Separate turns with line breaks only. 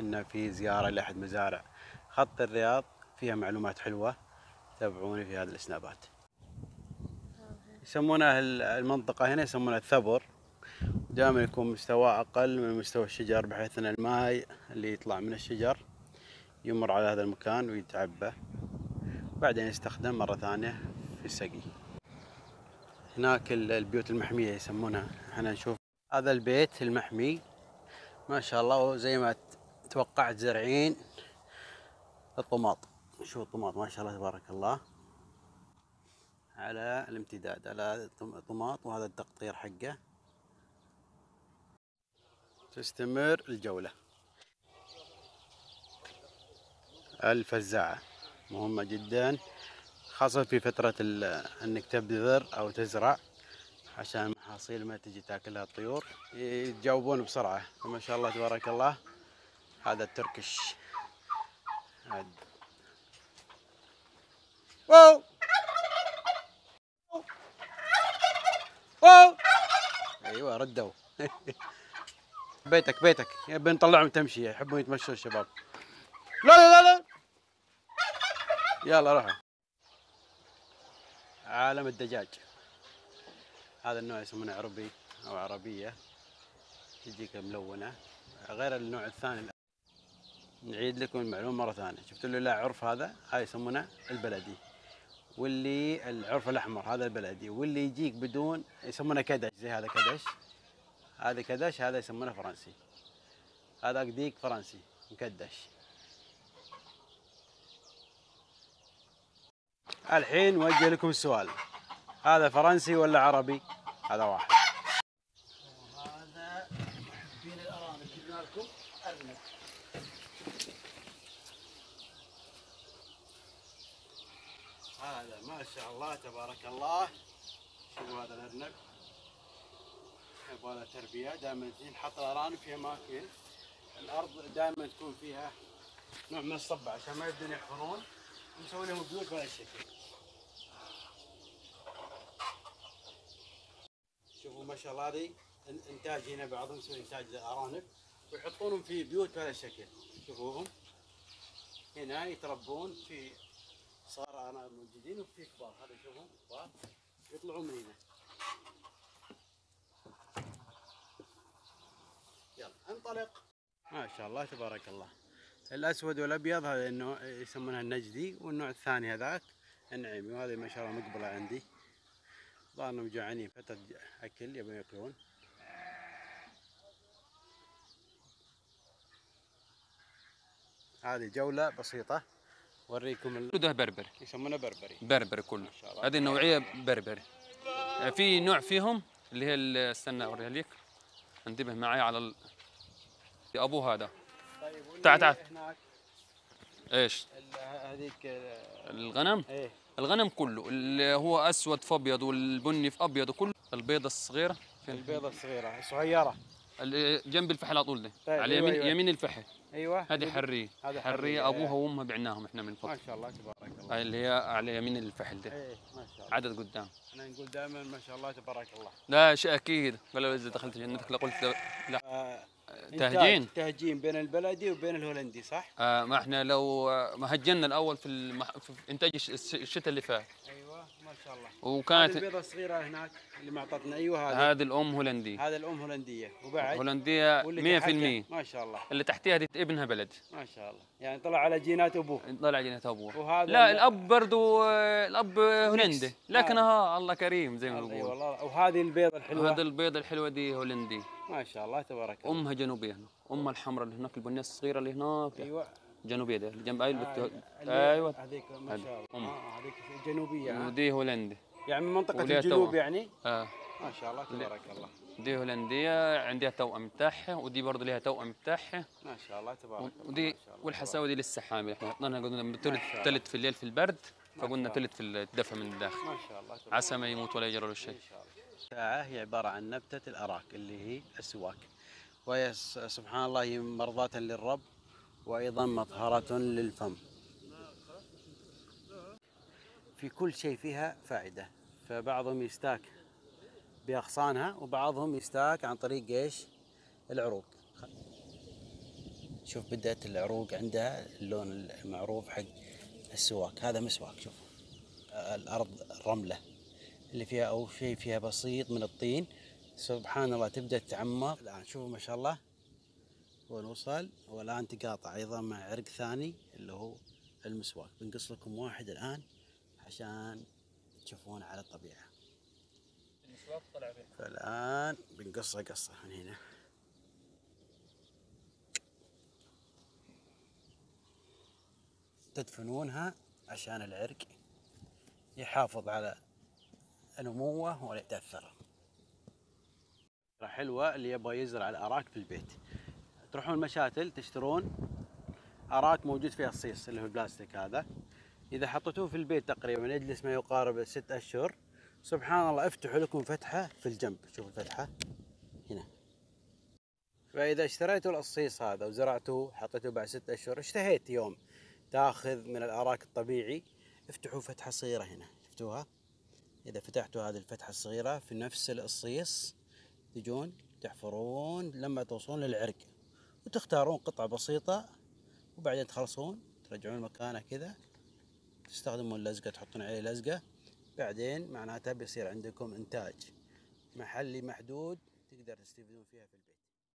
ان في زيارة لأحد مزارع. خط الرياض فيها معلومات حلوة تابعوني في هذه الإسنابات. يسمونها ال- المنطقة هنا يسمونها الثبر. دائما يكون مستواه أقل من مستوى الشجر بحيث إن الماء اللي يطلع من الشجر يمر على هذا المكان ويتعبى. بعدين يستخدم مرة ثانية في السقي. هناك ال- البيوت المحمية يسمونها. إحنا نشوف هذا البيت المحمي. ما شاء الله زي ما توقعت زرعين الطماط. شوف الطماط ما شاء الله تبارك الله. على الامتداد على الطماط وهذا التقطير حقه. تستمر الجولة. الفزاعة مهمة جدا خاصة في فترة إنك تبذر أو تزرع عشان المحاصيل ما تجي تاكلها الطيور. يتجاوبون بسرعة فما شاء الله تبارك الله. هذا التركش هاد. واو. واو. أيوه ردوا. بيتك بيتك. يبي نطلعهم تمشي. يحبون يتمشوا الشباب. لا لا لا لا. يلا روحوا. عالم الدجاج. هذا النوع يسمونه عربي أو عربية. تجيك ملونة. غير النوع الثاني. نعيد لكم المعلومة مرة ثانية. اللي له عرف هذا؟ هاي يسمونه البلدي. واللي العرف الأحمر هذا البلدي. واللي يجيك بدون يسمونه كدش. زي هذا كدش. هذا كدش هذا يسمونه فرنسي. هذا ديك فرنسي. مكدش. الحين وجه لكم السؤال. هذا فرنسي ولا عربي؟ هذا واحد.
هذا محبين الأرانب. جبنا لكم أرنب
هذا ما شاء الله تبارك الله. شوفوا هذا الأرنب. يبغى تربية. دائما نحط الأرانب في اماكن الأرض دائما تكون فيها نوع من الصبة عشان ما يبدون يحفرون. ونسوي لهم بيوت بهذا الشكل. شوفوا ما شاء الله هذه. إنتاج هنا بعضهم يسوي إنتاج للأرانب. ويحطونهم في بيوت بهذا الشكل. شوفوهم. هنا يتربون في صغار ارانب موجودين وفي كبار. هذا شوفهم كبار. يطلعون من هنا. يلا انطلق. ما شاء الله تبارك الله. الأسود والأبيض هذا النوع يسمونها النجدي والنوع الثاني هذاك النعيمي وهذه ما شاء الله مقبلة عندي. ظهر انهم جوعانين فتره أكل يبون يأكلون. هذه جولة بسيطة. اوريكم ال...
كله ده بربري
يسمونه بربري.
بربري كله. هذه النوعية بربري. في نوع فيهم اللي هي استنى أوريها لك. انتبه معي على ال... أبو هذا.
طيب
تعال- تعال.
إيش؟ هذيك ال-
الغنم؟
إيه.
الغنم كله. اللي هو أسود في ابيض والبني في ابيض وكله البيضة الصغيرة. فين؟
البيضة الصغيرة الصغيرة
اللي جنب الفحل على طول ده.
طيب،
على
أيوة،
يمين
أيوة.
يمين الفحل.
أيوه.
هذه حرية.
هذه حرية،
حرية أبوها
إيه.
وأمها بعناهم إحنا من
ما
فتره
شاء الله تبارك الله.
هاي اللي هي على يمين الفحل ده.
إيه ما شاء الله.
عدد قدام.
إحنا نقول دائما ما شاء الله تبارك الله.
لا شيء أكيد. قالوا إذا دخلت جنتك لقلت لا, تهجين.
تهجين بين البلدي وبين الهولندي صح؟
آه ما إحنا لو آه، ما هجنا الأول في, المح... في إنتاج الش- الش- الشتاء اللي فات.
أيوه ما شاء الله. هذه
وكانت
البيضة الصغيرة هناك اللي ما أعطتنا. أيوه هذه.
هذه الأم هولندي
هذا الأم هولندية. وبعد؟
هولندية 100%
واللي تحتها- ما شاء الله.
اللي تحتها دي ابنها بلد.
ما شاء الله. يعني طلع على جينات أبوه.
طلع جنة أبوه.
وهذا
لا
ال-
الأب برضه آه، الأب هولندي. لكن
آه.
ها الله كريم زي ما
اي
بقول
والله. وهذه البيضة الحلوة.
هذا البيض الحلوة دي هولندي.
ما شاء الله تبارك الله.
امها جنوبية هنا. امها الحمراء اللي هناك البنية الصغيرة اللي هناك.
أيوه.
جنوبية ده اللي جنب أي البت...
اللي-
أيوه.
هذيك ما. شاء الله.
أم.
آه هذيك جنوبية؟
ودي هولندي.
يعني من
منطقة
الجنوب
توأم.
يعني؟
آه.
ما شاء الله تبارك الله.
دي هولندية عندها توأم بتاعها ودي برضه لها توأم بتاعها
ما شاء الله تبارك الله
ودي والحساوي دي لسه حامل. إحنا حطينا قلنا تلت في الليل في البرد فقلنا تلت في الدفى من الداخل.
ما شاء الله تبارك
عسى ما يموت ولا يجرى له شيء.
إن شاء الله. الساعة هي عبارة عن نبتة الأراك اللي هي السواك وهي سبحان الله مرضاة للرب وأيضا مطهرة للفم. في كل شيء فيها فائدة فبعضهم يستاك بأغصانها وبعضهم يستاك عن طريق إيش؟ العروق. شوف بدأت العروق عندها اللون المعروف حق السواك هذا مسواك شوف. الأرض الرملة اللي فيها أو شيء فيها بسيط من الطين سبحان الله تبدأ تتعمق الآن شوفوا ما شاء الله وين وصل والآن تقاطع أيضا مع عرق ثاني اللي هو المسواك. بنقص لكم واحد الآن عشان تشوفون على الطبيعة.
المسواك طلع فيه
فالآن بنقصها قصة من هنا. تدفنونها عشان العرق يحافظ على نموه ولا يتأثر. حلوة اللي يبغى يزرع الأراك في البيت. تروحون المشاتل تشترون أراك موجود فيها الصيص اللي هو البلاستيك هذا. إذا حطيتوه في البيت تقريبا يجلس ما يقارب ست أشهر. سبحان الله افتحوا لكم فتحة في الجنب. شوفوا الفتحة. هنا. فإذا اشتريتوا القصيص هذا وزرعتوه حطيتوه بعد ست أشهر اشتهيت يوم تأخذ من الأراك الطبيعي افتحوا فتحة صغيرة هنا. شفتوها؟ إذا فتحتوا هذه الفتحة الصغيرة في نفس القصيص تجون تحفرون لما توصلون للعرق. وتختارون قطعة بسيطة وبعدين تخلصون ترجعون مكانه كذا. تستخدمون لزقة تحطون عليه لزقة. بعدين معناتها بيصير عندكم إنتاج محلي محدود تقدر تستفيدون فيها في البيت.